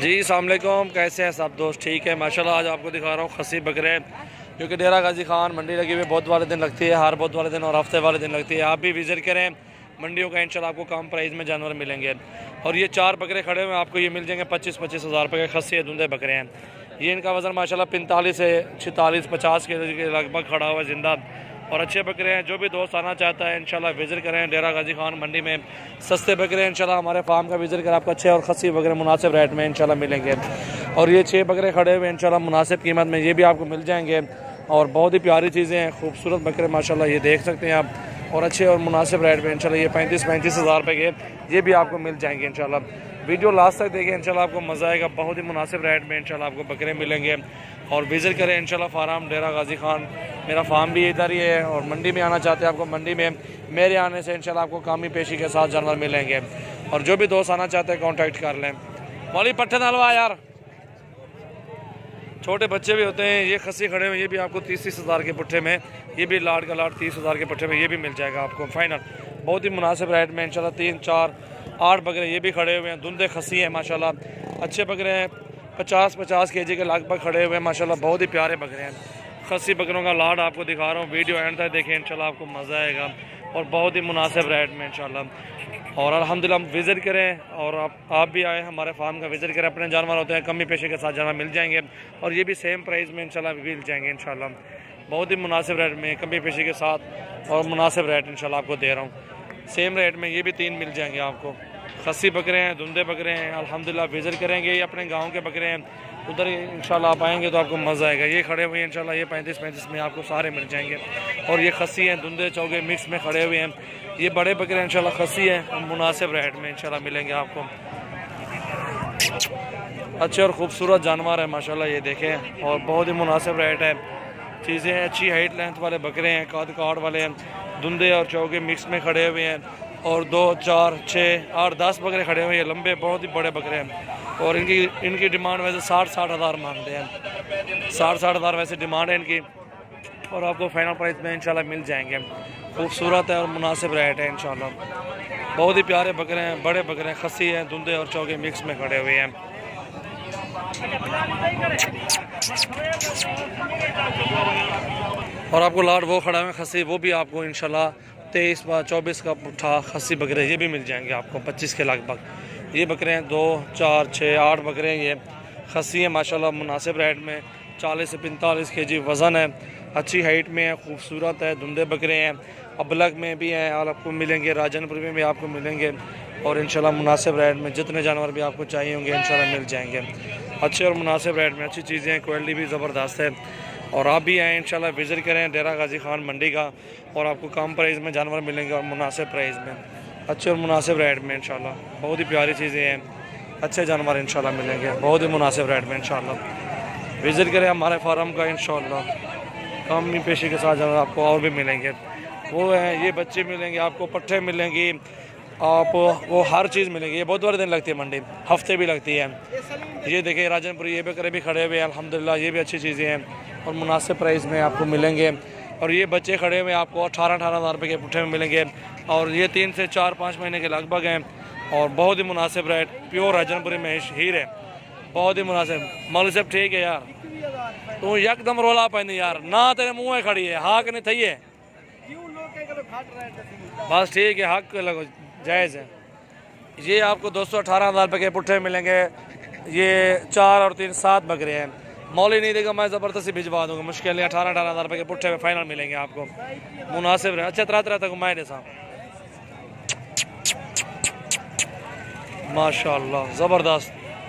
جی السلام علیکم، کیسے ہیں سب دوست؟ ٹھیک ہے، ماشاءاللہ آج آپ کو دکھا رہا ہوں خسی بکرے، کیونکہ ڈیرہ غازی خان منڈی لگی ہوئی بہت والے دن لگتی ہے، ہر بہت والے دن اور ہفتے والے دن لگتی ہے۔ آپ بھی وزٹ کریں، منڈیوں کا انشاءاللہ آپ کو کم پرائز میں جانور ملیں گے۔ اور یہ چار بکرے کھڑے ہوئے آپ کو یہ مل جائیں گے پچیس پچیس ہزار روپے کے خسی دھندے بکرے ہیں۔ یہ ان کا وزن ماشاءاللہ پینتالیس سے چھتالیس، پچاس کے لگ بھگ کھڑا ہوا ہے زندہ۔ اور اچھے بکرے ہیں، جو بھی دوست آنا چاہتا ہے، انشاءاللہ وزٹ کریں ڈیرہ غازی خان منڈی میں۔ سستے بکرے ہیں، انشاءاللہ ہمارے فارم کا وزٹ کریں، آپ کو اچھے اور خسی بکرے مناسب ریٹ میں انشاءاللہ ملیں گے۔ اور یہ چھ بکرے کھڑے ہوئے انشاءاللہ مناسب قیمت میں یہ بھی آپ کو مل جائیں گے۔ اور بہت ہی پیاری چیزیں ہیں، خوبصورت بکرے ماشاءاللہ یہ دیکھ سکتے ہیں آپ۔ اور اچھے اور مناسب ریٹ میں انشاءاللہ یہ پینتیس پینتیس ہزار روپے کے یہ بھی آپ کو مل جائیں گے انشاءاللہ۔ ویڈیو لاسٹ تک دیکھیں، انشاءاللہ آپ کو مزہ آئے گا، بہت ہی مناسب ریٹ میں انشاءاللہ آپ کو بکرے ملیں گے۔ اور وزٹ کریں انشاءاللہ فارم ڈیرہ غازی خان۔ میرا فارم بھی ادھر ہی ہے اور منڈی میں آنا چاہتے ہیں آپ کو منڈی میں۔ میرے آنے سے انشاءاللہ آپ کو کامی پیشی کے ساتھ جانور ملیں گے۔ اور جو بھی دوست آنا چاہتے ہیں کانٹیکٹ کر لیں۔ مولی پٹھے نالوا یار۔ چھوٹے بچے بھی ہوتے ہیں، یہ خسی کھڑے ہوئے یہ بھی آپ کو تیس تیس ہزار کے پٹھے میں، یہ بھی لاٹ کا لاٹ تیس ہزار کے پٹھے میں یہ بھی مل جائے گا آپ کو۔ فائنل بہت ہی مناسب ریٹ میں انشاءاللہ تین، چار، آٹھ بکرے یہ بھی کھڑے ہوئے ہیں، دھندے خسی ہیں، ماشاءاللہ اچھے بکرے ہیں، پچاس پچاس کے جی کے لگ بھگ کھڑے ہوئے ہیں، ماشاءاللہ بہت ہی پیارے بکرے ہیں۔ خسی بکروں کا لاڈ آپ کو دکھا رہا ہوں، ویڈیو اینڈ تک دیکھیں، انشاءاللہ آپ کو مزہ آئے گا۔ اور بہت ہی مناسب ریٹ میں انشاءاللہ اور الحمدللہ ہم وزٹ کریں اور آپ آپ بھی آئیں، ہمارے فارم کا وزٹ کریں، اپنے جانور ہوتے ہیں، کمی پیشے کے ساتھ جانور مل جائیں گے۔ اور یہ بھی سیم پرائز میں انشاءاللہ مل جائیں گے انشاءاللہ بہت ہی مناسب ریٹ میں، کمی پیشے کے ساتھ اور مناسب ریٹ انشاءاللہ آپ کو دے رہا ہوں۔ سیم ریٹ میں یہ بھی تین مل جائیں گے آپ کو۔ خسی بکرے ہیں، دھندے بکرے ہیں، الحمدللہ وزٹ کریں گے، یہ اپنے گاؤں کے بکرے ہیں۔ ادھر انشاءاللہ آپ آئیں گے تو آپ کو مزہ آئے گا۔ یہ کھڑے ہوئے ہیں انشاءاللہ یہ پینتیس پینتیس میں آپ کو سارے مل جائیں گے۔ اور یہ خسی ہیں، دھندے چوگے مکس میں کھڑے ہوئے ہیں۔ یہ بڑے بکرے انشاءاللہ خسی ہیں مناسب ریٹ میں انشاءاللہ ملیں گے آپ کو۔ اچھے اور خوبصورت جانور ہیں، ماشاءاللہ یہ دیکھیں۔ اور بہت ہی مناسب ریٹ ہے۔ چیزیں اچھی ہائٹ لینتھ والے بکرے ہیں، کاد کاٹ والے ہیں۔ دھندے اور چوگے مکس میں کھڑے ہوئے ہیں۔ اور دو، چار، چھ، آٹھ، دس بکرے کھڑے ہوئے ہیں لمبے، بہت ہی بڑے بکرے ہیں۔ اور ان کی ان کی ڈیمانڈ ویسے ساٹھ ساٹھ ہزار مانگتے ہیں۔ ساٹھ ساٹھ ہزار ویسے ڈیمانڈ ہے ان کی۔ اور آپ کو فائنل پرائز میں انشاءاللہ مل جائیں گے۔ خوبصورت ہے اور مناسب ریٹ ہے انشاءاللہ۔ بہت ہی پیارے بکرے ہیں، بڑے بکرے ہیں، خسی ہیں، دھندے اور چوکے مکس میں کھڑے ہوئے ہیں۔ اور آپ کو لاٹ وہ کھڑا ہے، خسی، وہ بھی آپ کو انشاءاللہ تیئیس با چوبیس کا پٹھا خسی بکرے، یہ بھی مل جائیں گے آپ کو، پچیس کے لگ بھگ۔ یہ بکرے ہیں، دو، چار، چھ، آٹھ بکرے ہیں یہ۔ خسی ہیں، ماشاءاللہ مناسب ریٹ میں۔ چالیس سے پنتالیس کے جی وزن ہے۔ اچھی ہائٹ میں ہے خوبصورت ہے دھندے بکرے ہیں۔ ابلگ میں بھی ہیں اور آپ کو ملیں گے۔ راجن پور میں بھی آپ کو ملیں گے۔ اور انشاءاللہ مناسب ریٹ میں جتنے جانور بھی آپ کو چاہیے ہوں گے، انشاءاللہ مل جائیں گے۔ اچھے اور مناسب ریٹ میں اچھی چیزیں ہیں، کوالٹی بھی زبردست ہے۔ اور آپ بھی آئیں، انشاءاللہ وزٹ کریں ڈیرہ غازی خان منڈی کا۔ اور آپ کو کم پرائز میں جانور ملیں گے اور مناسب پرائز میں۔ اچھے اور مناسب ریٹ میں انشاءاللہ۔ بہت ہی پیاری چیزیں ہیں۔ اچھے جانور انشاءاللہ ملیں گے۔ بہت ہی مناسب ریٹ میں انشاءاللہ۔ وزٹ کریں ہمارے فارم کا انشاءاللہ۔ کم پیشے کے ساتھ جانور آپ کو اور بھی ملیں گے۔ وہ ہیں، یہ بچے ملیں گے، آپ کو پٹھے ملیں گی آپ وہ ہر چیز ملیں گی۔ یہ بہت بڑے دن لگتی ہے منڈی ہفتے بھی لگتی ہے یہ دیکھیں راجن پوری یہ بکرے بھی کھڑے ہوئے ہیں۔ الحمدللہ، یہ بھی اچھی چیزیں ہیں۔ اور مناسب پرائز میں آپ کو ملیں گے۔ اور یہ بچے کھڑے ہوئے آپ کو اٹھارہ اٹھارہ ہزار روپے کے پٹھے میں ملیں گے اور یہ تین سے چار پانچ مہینے کے لگ بھگ ہیں اور بہت ہی مناسب ریٹ، پیور راجن پوری میں ہیر ہے۔ بہت ہی مناسب۔ مولوی صاحب ٹھیک ہے یار۔ تو یک دم رولا پہ یار۔ نہ تیرے منہ کھڑی ہے، ہاک نہیں تھئی ہے۔ بس ٹھیک ہے، حق لگو، جائز ہے۔ یہ آپ کو دو سو اٹھارہ ہزار روپے کے پٹھے ملیں گے۔ یہ چار اور تین سات بکرے ہیں۔ مولی نہیں دے گا، میں زبردستی بھجوا دوں گا۔ مشکل نہیں، اٹھارہ اٹھارہ ہزار روپے کے پٹھے میں فائنل ملیں گے آپ کو۔ مناسب رہے۔ اچھا طرح طرح تک میں دے صاحب۔ ماشاء اللہ زبردست۔